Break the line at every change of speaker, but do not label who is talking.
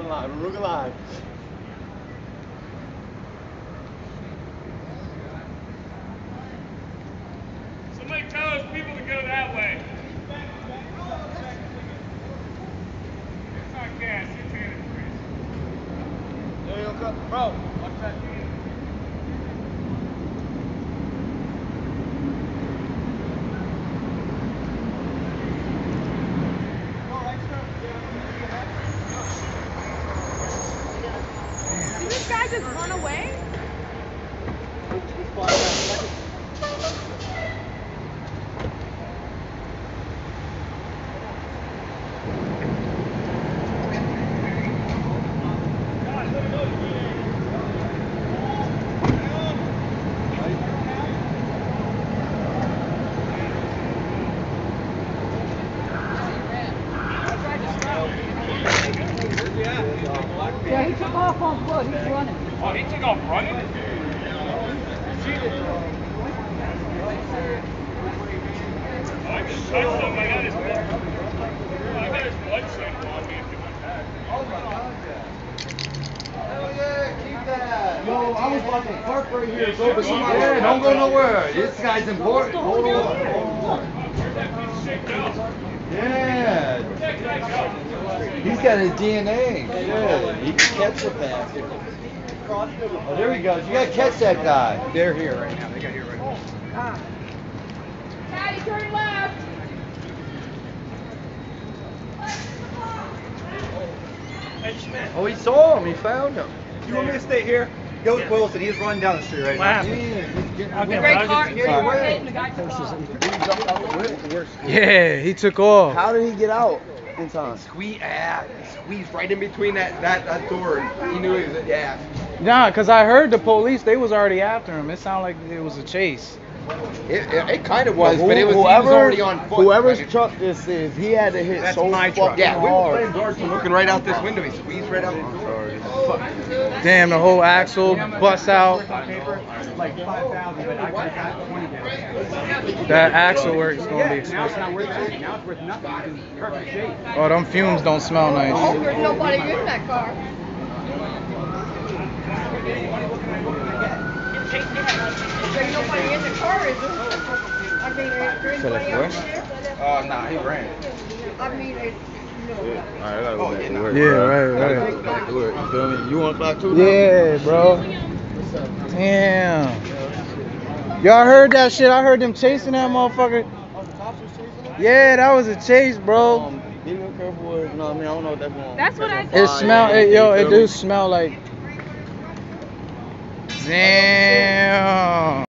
alive. Arugula alive.
Somebody tell those people to go that way. It's not gas, it's antifreeze.
There you go, bro. Watch that.
Did this guy just run away?
Yeah, he took off on foot. He's running.
Oh, he took off running? Oh, I just. I got his blood. I got his blood sample on me.
Yo, I was to park right here.
Yeah.
Yeah, don't go nowhere. This guy's important. Hold on. Hold on. Yeah. He's got his DNA. Shit. He can catch the bastard. Oh, there he goes. You gotta catch that guy. They're here right now. They got here right now.
Daddy, turn left.
Oh, he saw him. He found him.
You want me to stay here? Go with Wilson. He's running down the street right
What
now.
happened?
The gray car, you're hitting the guy took.
Yeah, he took off.
How did he get out in time?
Squeeze, ah, squeeze right in between that, that, that door. He knew he was, yeah.
Nah, cause I heard the police. They was already after him. It sounded like it was a chase.
It, it, it kind of was, but it was, he was already on foot.
Whoever's
Like,
truck this is, he had to hit
That's
so
my
fucking
truck. Yeah, we were playing darts and looking right out this window. He squeezed right out the door.
Damn, the whole axle bust out.
Like 5,000, but I got 20.
That axle work is gonna be expensive.
not worth anything. Now it's worth nothing. It's in perfect shape.
Oh, them fumes don't smell
I hope
nice.
Oh, there's nobody in that car. There's nobody in the car, is there? I mean, is there anybody out there?
Oh, nah, he ran.
I mean, it's, no.
Alright, I gotta
Oh, yeah, nah.
Yeah, right, right.
Back to work. You feel me? You want to fly too?
Yeah, bro. Damn. Y'all heard that shit? I heard them chasing that motherfucker. Yeah, that was a chase, bro.
Um, be real careful with, no, I mean, I don't know what that's going
That's what I
It smell, it, yo, it do smell like. Damn.